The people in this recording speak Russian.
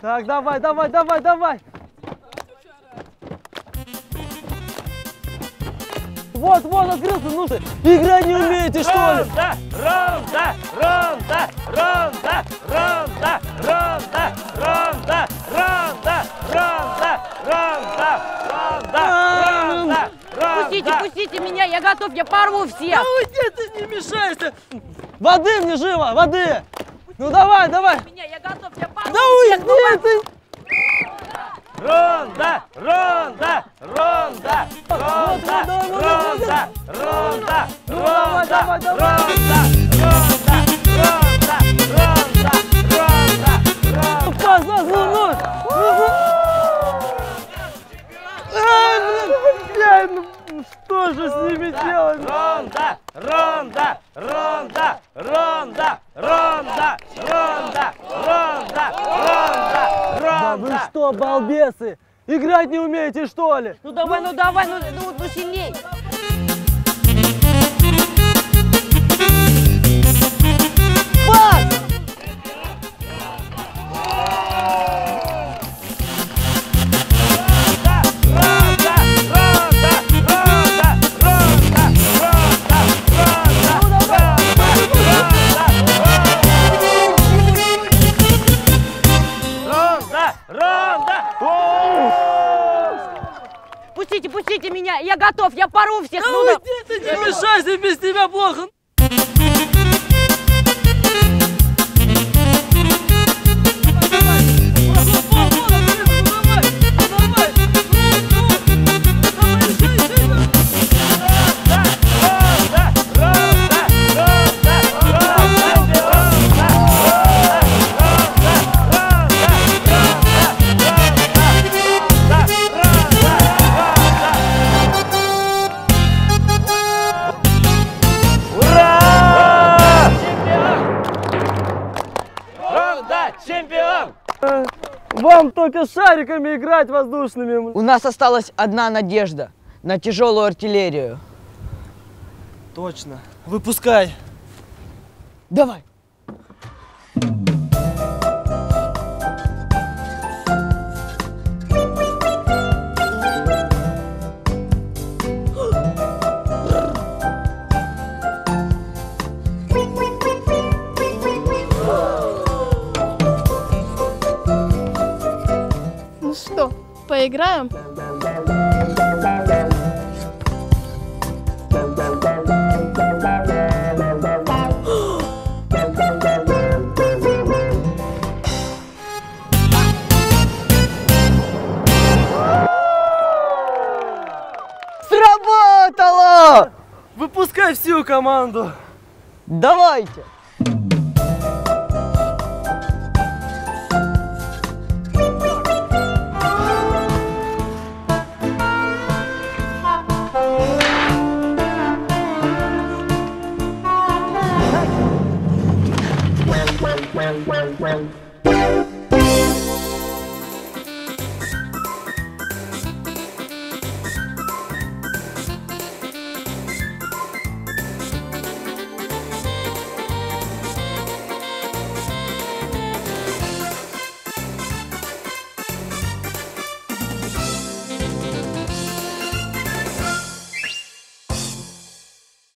Так, давай, давай, давай, давай. Вот, вот, открылся, ну ты играть не умеете, что ли? Ронда, ронда, ронда, ронда, ронда, ронда, ронда, ронда, ронда, ронда, ронда, ронда, Пустите, пустите меня, я готов, я порву всех. уйди, ты не мешайся. Воды мне живо, воды. Ну давай, давай. Меня, я готов, я порву Да уйди ты. Ронда, ронда, ронда, ронда, ронда, ронда, ронда, давай, давай. ронда, ронда, ронда, ронда, ронда, ронда. Пас, пас, ну, ну. Ай, блин, блядь, ну что же с ними делать? Ронда, ронда, ронда, ронда, ронда, ронда, ронда, ронда, Да вы ронда. что, балбесы? Играть не умеете, что ли? Ну давай, ну давай, ну, ну, ну сильней. Пас! Пустите, пустите меня, я готов, я порву всех. Ну, да- ты не мешайся, без тебя плохо. Вам только шариками играть воздушными. У нас осталась одна надежда на тяжелую артиллерию. Точно. Выпускай. Давай. Поиграем? Сработало! Выпускай всю команду. Давайте.